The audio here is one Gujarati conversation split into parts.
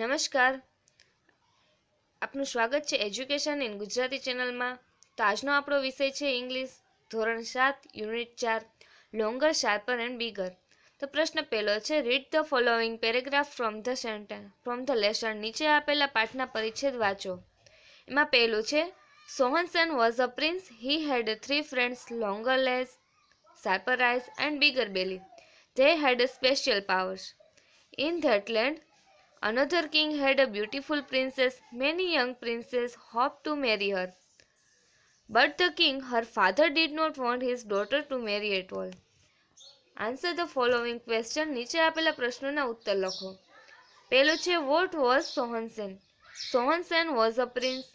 નમસ્કાર આપનું સ્વાગત છે એજ્યુકેશન ઇન ગુજરાતી ચેનલમાં તો આજનો આપણો વિષય છે ઇંગ્લિશ ધોરણ સાત યુનિટ ચાર લોંગર શાર્પર એન્ડ બિગર તો પ્રશ્ન પહેલો છે read the following paragraph from the sentence from the lesson નીચે આપેલા પાઠના પરિચ્છેદ વાંચો એમાં પહેલું છે Sohan Sen was a prince he had three friends longer less sharper eyes and bigger belly they had special powers in that land Another king had a beautiful princess. Many young princes hoped to marry her. But the king, her father, did not want his daughter to marry at all. Answer the following question. Niche apela prashno na uttar lakho. Pelo che, what was Sohansen? Sohansen was a prince.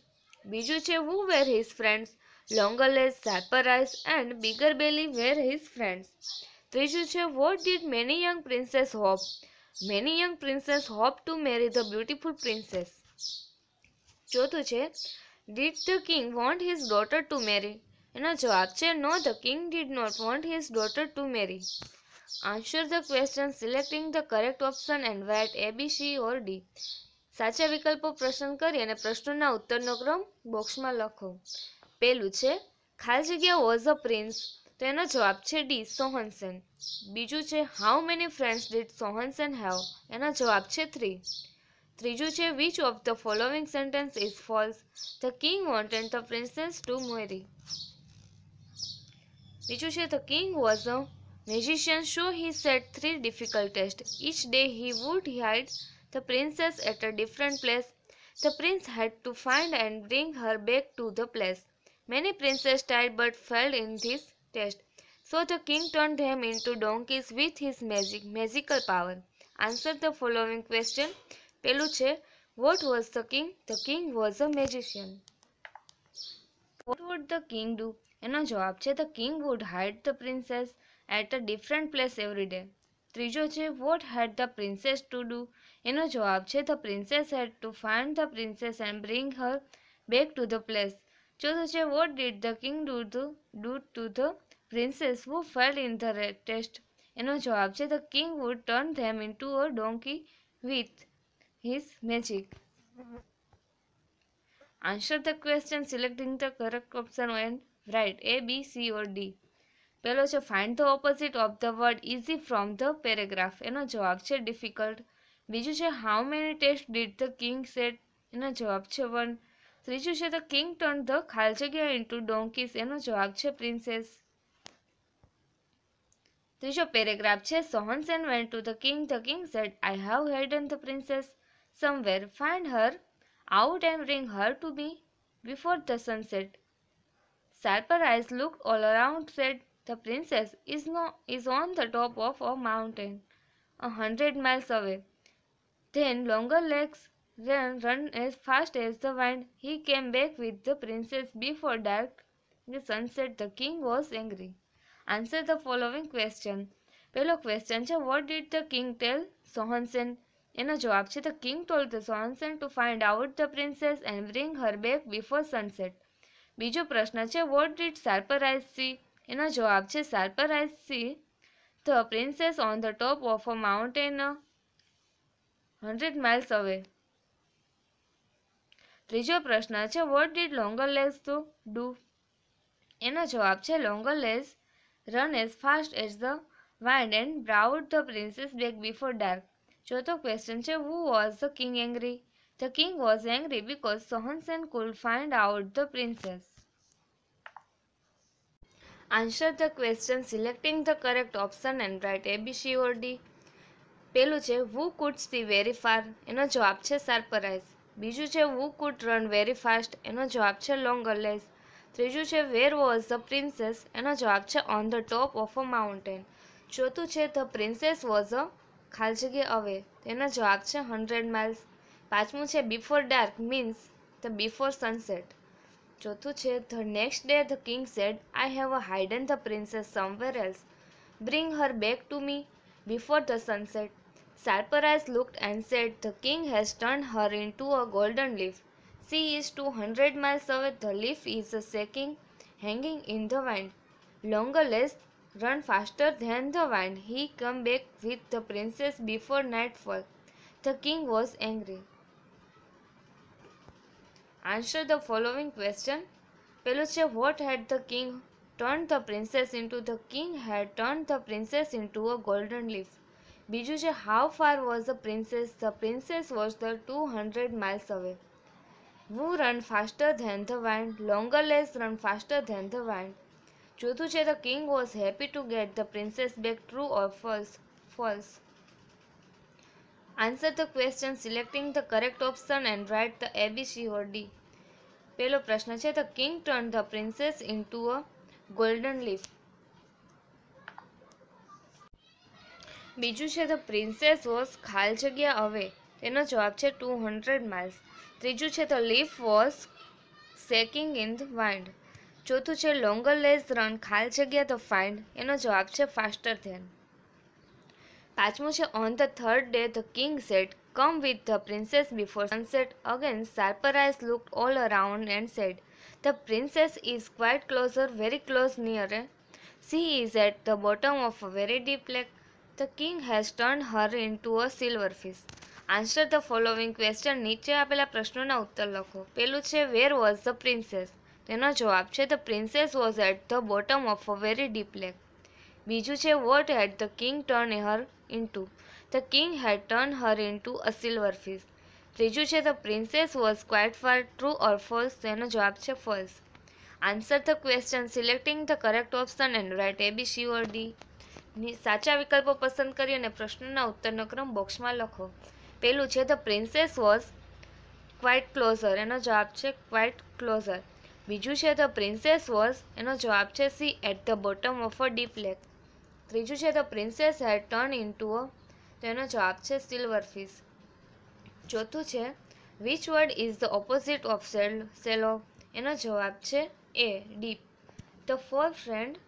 Biju che, who were his friends? Longer legs, sapper eyes and bigger belly were his friends. Trishu che, what did many young princes hope? Many young princes hope to marry the beautiful princess ચોથું છે did the king want his daughter to marry એનો જવાબ છે no the king did not want his daughter to marry answer the question selecting the correct option and wet A B C or D સાચા વિકલ્પો પસંદ કરી અને પ્રશ્નોના ઉત્તરનો ક્રમ બોક્સમાં લખો પહેલું છે ખાલી જગ્યા વોઝ અ પ્રિન્સ તેનો જવાબ છે ડી સોહનસન બીજું છે how many friends did Sohansen have એનો જવાબ છે થ્રી ત્રીજું છે which of the following sentence is false the king wanted the princess to marry બીજું છે the king was a magician so he set three difficult test each day he would hide the princess at a different place The prince had to find and bring her back to the place. Many princes tried but failed in this test. So the king turned them into donkeys with his magic magical power. Answer the following question. Peluche, What was the king? The king was a magician. What would the king do? એનો જવાબ છે The king would hide the princess at a different place every Trijo What had the princess to do? એનો જવાબ છે The princess had to find the princess and bring her back to the place. ચોથો છે what did the king do the do to the princess who fail in the test એનો જવાબ છે the king would turn them in two a donkey with his magic answer the question selecting the correct option and right A B C or D પહેલો છે find the opposite of the word easy from the paragraph એનો જવાબ છે ડિફિકલ્ટ બીજું છે how many test did the king set એનો જવાબ છે વન ત્રીજું છે ધ કિંગ ટર્ન ધ ખાલજગ્યા ઇન્ટુ ડોન્કીસ એનો જવાબ છે પ્રિન્સેસ ત્રીજો પેરેગ્રાફ છે Sohansen went to the king the king said I have hidden the princess somewhere find her out and bring her to be before the sunset sharper eyes look all around said the princess is no is on the top of a mountain a hundred miles away then Longer legs ran, run as fast as the wind. He came back with the princess before dark. The sunset. The king was angry. Answer the following question. પહેલો ક્વેશ્ચન છે what did the king tell સોહનસેન એનો જવાબ છે the king told the સોહનસેન to find out the princess and bring her back before sunset બીજો પ્રશ્ન છે વોટ ડીડ સાર્પરાઇઝ સી એનો જવાબ છે surprise C the princess on the top of a mountain hundred miles away ત્રીજો પ્રશ્ન છે what did longer legs to do એનો જવાબ છે longer legs run as fast as the wind and brought the princess back before dark ચોથો ક્વેશ્ચન છે who was the king angry the king was angry because સોહનસેન could find out the princess answer the question selecting the correct option and right A B C or D પેલું છે હુ કુડ્સ ધી વેરી ફાર એનો જવાબ છે સરપ્રાઇઝ બીજું છે who could run very fast એનો જવાબ છે લોંગર લેસ ત્રીજું છે વેર વોઝ ધ પ્રિન્સેસ એનો જવાબ છે on the top of a mountain ચોથું છે ધ પ્રિન્સેસ વોઝ અ ખાલી જગ્યા અવે તેનો જવાબ છે હન્ડ્રેડ માઇલ્સ પાંચમું છે before dark means the before sunset ચોથું છે the next day the king said I have a hidden the princess somewhere else bring her back to me before the sunset Sarparas looked and said, The king has turned her into a golden leaf. She is two hundred miles away. The leaf is a shaking, hanging in the wind. legs run faster than the wind. He come back with the princess before nightfall. The king was angry. Answer the following question. પેલું what had the king turned the princess into? The king had turned the princess into a golden leaf. બીજું છે how far was the princess the princess was the two hundred miles away who run faster than the wind longer less run faster than the wind ચોથું છે the king was happy to get the princess back true or false false answer the question selecting the correct option and write the A B C or D પહેલો પ્રશ્ન છે the king turn the princess in two a golden leaf બીજું છે ધ પ્રિન્સેસ વોઝ ખાલ જગ્યા અવે તેનો જવાબ છે ટુ હંડ્રેડ માઇલ્સ ત્રીજું છે the leaf was shaking in the wind ચોથું છે લોંગર લેઝ રન ખાલ જગ્યા ધ ફાઇન્ડ એનો જવાબ છે ફાસ્ટર ધેન પાંચમું છે on the third day the king set come with the princess before sunset again surprise look all around and said the princess is quite closer very close near she is at the bottom of a very deep lake the king has turn her into a silver fish answer the following question નીચે આપેલા પ્રશ્નોના ઉત્તર લખો પેલું છે વેર વોઝ ધ પ્રિન્સેસ તેનો જવાબ છે the princess was at the bottom of a very deep lake બીજું છે what had the king turn her into the king had turn her into a silver fish ત્રીજું છે the princess was quite far true or false તેનો જવાબ છે false answer the question selecting the correct option and right A B C or D સાચા વિકલ્પો પસંદ કરી અને પ્રશ્નના ઉત્તરનો ક્રમ બોક્સમાં લખો પહેલું છે the princess was quite closer એનો જવાબ છે ક્વાઇટ ક્લોઝર બીજું છે ધ પ્રિન્સેસ વોઝ એનો જવાબ છે she at the bottom of a deep lake ત્રીજું છે the princess had turn in two a તો એનો જવાબ છે સિલ્વર ફિશ ચોથું છે which word is the opposite of cell shallow એનો જવાબ છે એ deep the four friend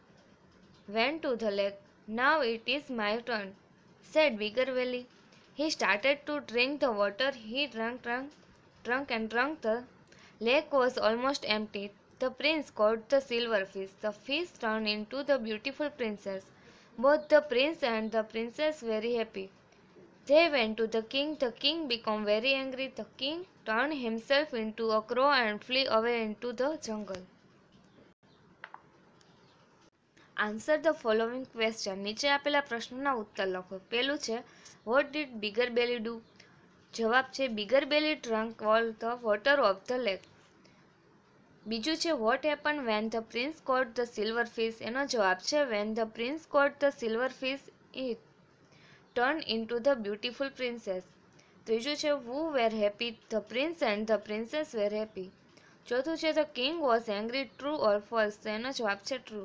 went to the lake Now it is my turn, said Bigger Willie. He started to drink the water. He drank, drank, drank and drank. The lake was almost empty. The prince caught the silver fish. The fish turned into the beautiful princess. Both the prince and the princess very happy. They went to the king. The king became very angry. The king turned himself into a crow and flew away into the jungle. Answer the following question નીચે આપેલા પ્રશ્નોના ઉત્તર લખો પહેલું છે what did Bigger Belly do જવાબ છે bigger Belly drank all the water of the lake બીજું છે what happen when the prince caught the silver fish એનો જવાબ છે when the prince caught the silver fish it turn into the beautiful princess ત્રીજું છે who were happy the prince and the princess were happy ચોથું છે the king was angry true or false તો એનો જવાબ છે ટ્રુ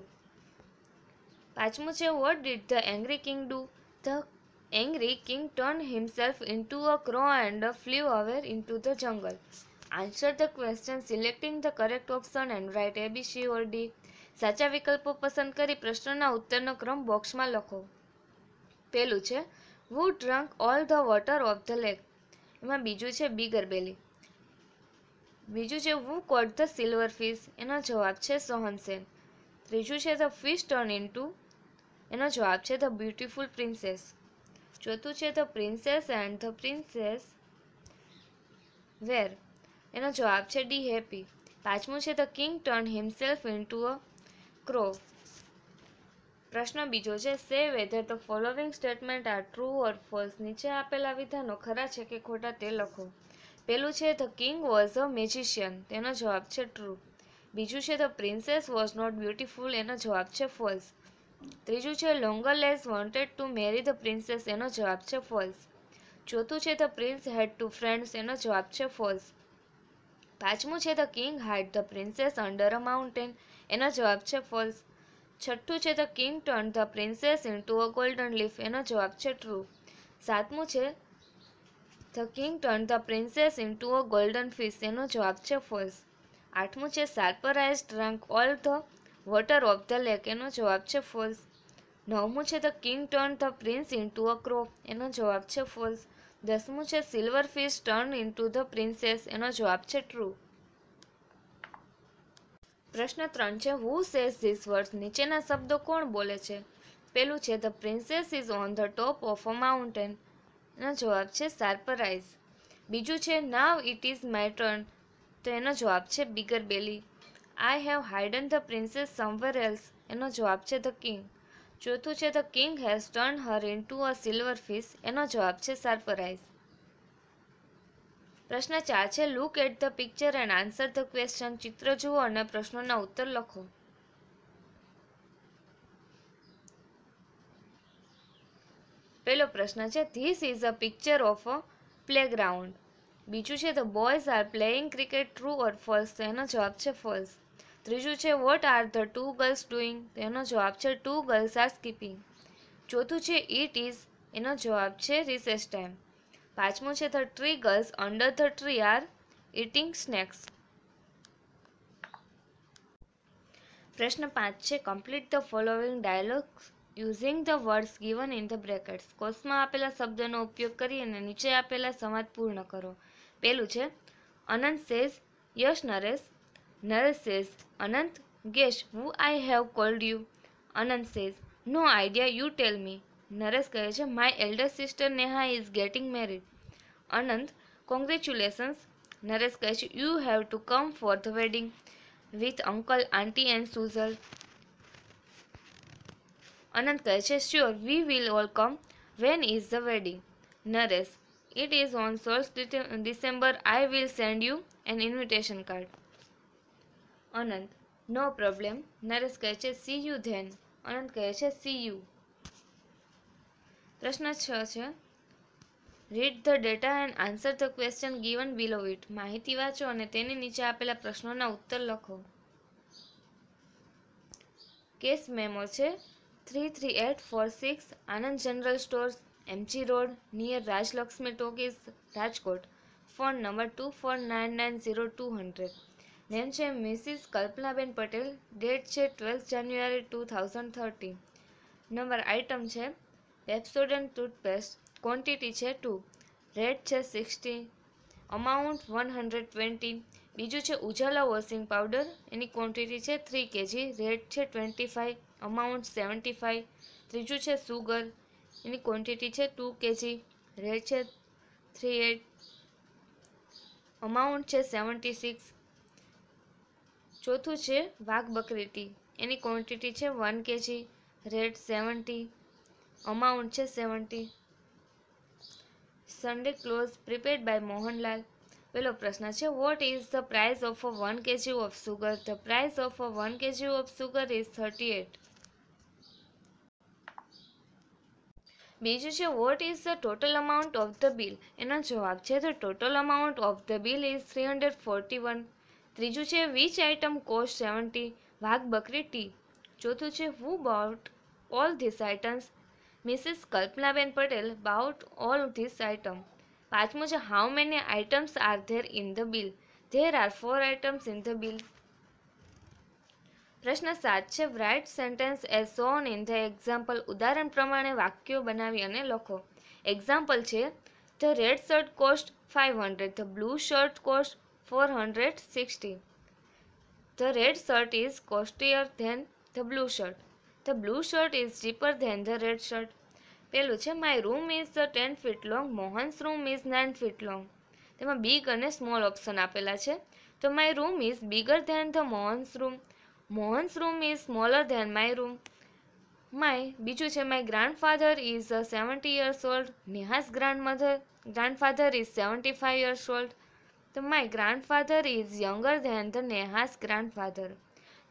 પાંચમું છે what did the angry king do the angry king turn himself into a crow and flew away into the jungle answer the question selecting the correct option and right A B C or D સાચા વિકલ્પો પસંદ કરી પ્રશ્નના ઉત્તરનો ક્રમ બોક્સમાં લખો પહેલું છે who drunk all the water of the lake એમાં બીજું છે બી ગરબેલી બીજું છે who caught the silver fish એનો જવાબ છે સોહનસેન ત્રીજું છે the fish turn in two એનો જવાબ છે ધ બ્યુટિફુલ પ્રિન્સેસ ચોથું છે the princess and the princess were એનો જવાબ છે ડી હેપી પાંચમું છે the king turn himself into a crow પ્રશ્ન બીજો છે say whether the following statement are true or false નીચે આપેલા વિધાનો ખરા છે કે ખોટા તે લખો પહેલું છે the king was a magician તેનો જવાબ છે ટ્રુ બીજું છે the princess was not beautiful એનો જવાબ છે ફોલ્સ ત્રીજું છે longer less wanted to marry the princess એનો જવાબ છે ફોલ્સ ચોથું છે the prince had two friends એનો જવાબ છે ફોલ્સ પાંચમું છે the king hide the princess under a mountain એનો જવાબ છે ફોલ્સ છઠ્ઠું છે the king turn the princess in two a golden leaf એનો જવાબ છે ટ્રુ સાતમું છે the king turn the princess in two a golden fish એનો જવાબ છે ફોલ્સ આઠમું છે surprise drunk all the water of the lake એનો જવાબ છે ફોલ્સ નવમું છે the king turn the prince in two a crow એનો જવાબ છે ફોલ્સ દસમું છે silver fish turn in two the princess એનો જવાબ છે ટ્રુ પ્રશ્ન ત્રણ છે હુ સેઝ ધીસ વર્ડ્સ નીચેના શબ્દો કોણ બોલે છે પેલું છે the princess is on the top of a mountain એનો જવાબ છે સાર્પરાઇઝ બીજું છે now it is my turn તો એનો જવાબ છે bigger belly I have hidden the princess somewhere else એનો જવાબ છે ધ કિંગ ચોથું છે the king has turn her in two a silver fish એનો જવાબ છે સરપ્રાઇઝ પ્રશ્ન ચાર છે look at the picture and answer the question ચિત્ર જુઓ અને પ્રશ્નોના ઉત્તર લખો પહેલો પ્રશ્ન છે this is a picture of a playground બીજું છે the boys are playing cricket true or false તો એનો જવાબ છે ફોલ્સ ત્રીજું છે what are the two girls doing એનો જવાબ છે ટુ ગર્લ્સ આર સ્કીપિંગ ચોથું છે ઇટ ઇઝ એનો જવાબ છે રિસેસ ટાઈમ પાંચમું છે the three girls under the tree are eating snacks પ્રશ્ન પાંચ છે complete the following dialogues using the words given in the brackets કોર્સમાં આપેલા શબ્દનો ઉપયોગ કરી અને નીચે આપેલા સંવાદ પૂર્ણ કરો પહેલું છે Anant says Yash Naresh Naras says, Anant, guess who I have called you? Anant says, No idea, you tell me. Naras says, My elder sister Neha is getting married. Anant, congratulations. Naras says, You have to come for the wedding with uncle, auntie, and Suzal. Anant says, Sure, we will all come. When is the wedding? Naras, It is on 1st December. I will send you an invitation card. Anant no problem Naresh કહે છે સી યુ ધેન અનંત કહે છે સી યુ પ્રશ્ન છ છે read the data and answer the question given below it માહિતી વાંચો અને તેની નીચે આપેલા પ્રશ્નોના ઉત્તર લખો કેસ મેમો છે three three eight four six Anand general stores MG road near Rajlakshmi talkies Rajkot phone number two four nine nine zero two hundred name છે મિસિસ કલ્પનાબેન પટેલ ડેટ છે twelfth January two thousand thirty number item છે પેપ્સોડન ટૂથપેસ્ટ ક્વોન્ટિટી છે ટુ રેટ છે sixty amount one hundred twenty બીજું છે ઉજાલા વોશિંગ પાવડર એની ક્વોન્ટિટી છે થ્રી કેજી રેટ છે twenty five amount seventy five ત્રીજું છે સુગર એની ક્વોન્ટિટી છે ટુ કેજી રેટ છે થ્રી એટ અમાઉન્ટ છે સેવન્ટી સિક્સ ચોથું છે વાઘ બકરીટી એની ક્વોન્ટિટી છે one KG rate seventy amount છે seventy Sunday close prepaid by Mohanlal પેલો પ્રશ્ન છે what is the price of a one KG of sugar the price of a one KG of sugar is thirty eight બીજું છે what is the total amount of the bill એનો જવાબ છે the total amount of the bill is three hundred forty one ત્રીજું છે which item cost seventy Wagh Bakri tea ચોથું છે who bought all this items Mrs Kalpanaben Patel bought all this item પાંચમું છે how many items are there in the bill there are four items in the bill પ્રશ્ન સાત છે write sentence as shown in the example ઉદાહરણ પ્રમાણે વાક્યો બનાવી અને લખો એક્ઝામ્પલ છે the red shirt cost five hundred the blue shirt cost 460. The red shirt is costlier than the blue shirt. The blue shirt is cheaper than the red shirt. પેલું છે my room is the ten feet long Mohan's room is nine feet long તેમાં બિગ અને સ્મોલ ઓપ્શન આપેલા છે તો my room is bigger than the Mohan's room Mohan's room is smaller than my room my બીજું છે my grandfather is seventy years old Neha's grandmother grandfather is seventy five years old my grandfather grandfather younger than the Neha's grandfather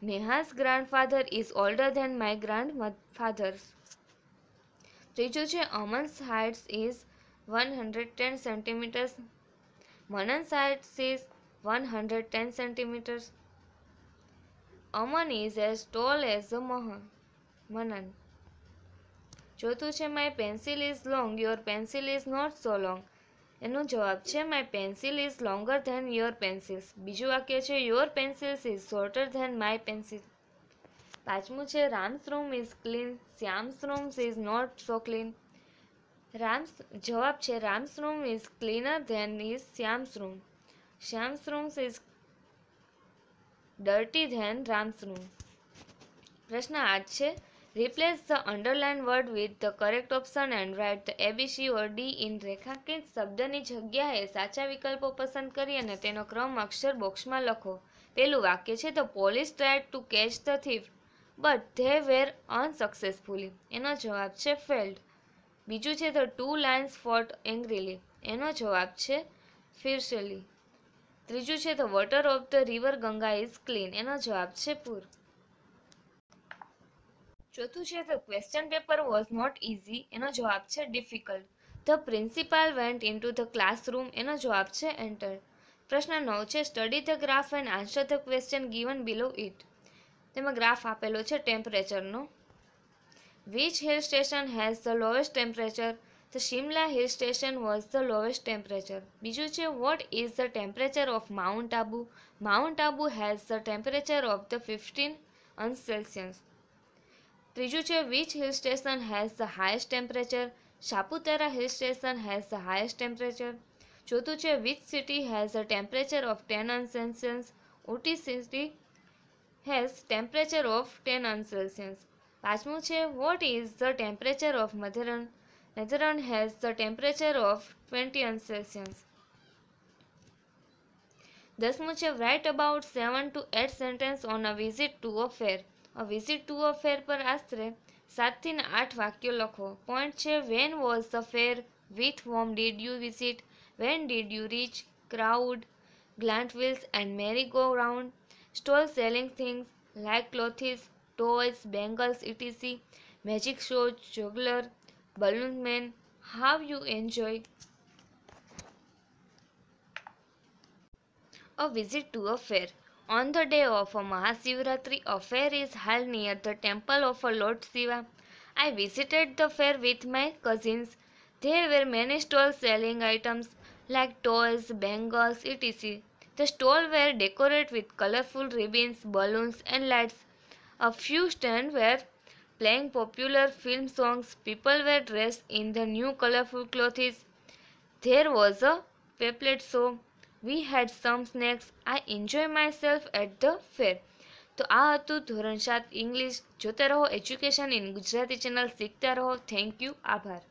Neha's grandfather grandfather older than my grandfather ત્રીજું છે Aman's heights is one hundred ten centimeters Manan's heights is one hundred ten centimeters Aman is as tall as a મહ મનન ચોથું છે my pencil is long your pencil is not so long એનો જવાબ છે my pencil is longer than your pencils બીજું વાક્ય છે your pencils is shorter than my pencil પાંચમું છે Ram's room is clean Shyam's rooms is not so clean Ram's જવાબ છે Ram's room is cleaner than is Shyam's room Shyam's rooms is dirty than Ram's room પ્રશ્ન આઠ છે Replace the underlined word with the correct option and write the ABC or D in રેખાંકિત શબ્દની જગ્યાએ સાચા વિકલ્પો પસંદ કરી અને તેનો ક્રમ અક્ષર બોક્સમાં લખો પહેલું વાક્ય છે the police tried to catch the thief but they were unsuccessfully એનો જવાબ છે ફેલ્ડ બીજું છે the two lions fought angrily એનો જવાબ છે ફિરશલી ત્રીજું છે the water of the river Ganga is clean એનો જવાબ છે પૂર ચોથું છે the question paper was not easy એનો જવાબ છે difficult the principal went in two the classroom એનો જવાબ છે એન્ટર પ્રશ્ન નવ છે study the graph and answer the question given below it તેમાં ગ્રાફ આપેલો છે ટેમ્પરેચરનો which hill station has the lowest temperature the Shimla hill station was the lowest temperature બીજું છે what is the temperature of mount Abu mount Abu has the temperature of the fifteen અંશ સેલ્સિયસ ત્રીજું છે which hill station has the highest temperature Saputara hill station has the highest temperature ચોથું છે which city has a temperature of ten સેલ્સિયન્સ Ooty city has temperature of ten સેલ્સિયન્સ પાંચમું છે what is the temperature of Matheran Matheran has the temperature of twenty સેલ્સિયન્સ દસમું છે write about seven to eight sentence on a visit to a fair a visit to a fair પર આશરે સાતથી આઠ વાક્યો લખો પોઈન્ટ છે when was the fair with home did you visit when did you reach crowd giant wheels and merry go round stall selling things like clothes toys bangles etc magic show juggler balloon man how you enjoy a visit to a fair On the day of Mahasivratri, a fair is held near the temple of Lord Shiva. I visited the fair with my cousins. There were many stalls selling items like toys, bangles, etc. The stalls were decorated with colorful ribbons, balloons, and lights. A few stands were playing popular film songs. People were dressed in the new colorful clothes. There was a pamphlet show we had some snacks I enjoy myself at the fair તો આ હતું ધોરણ સાત ઇંગ્લિશ જોતા રહો એજ્યુકેશન ઇન ગુજરાતી ચેનલ શીખતા રહો થેન્ક યુ આભાર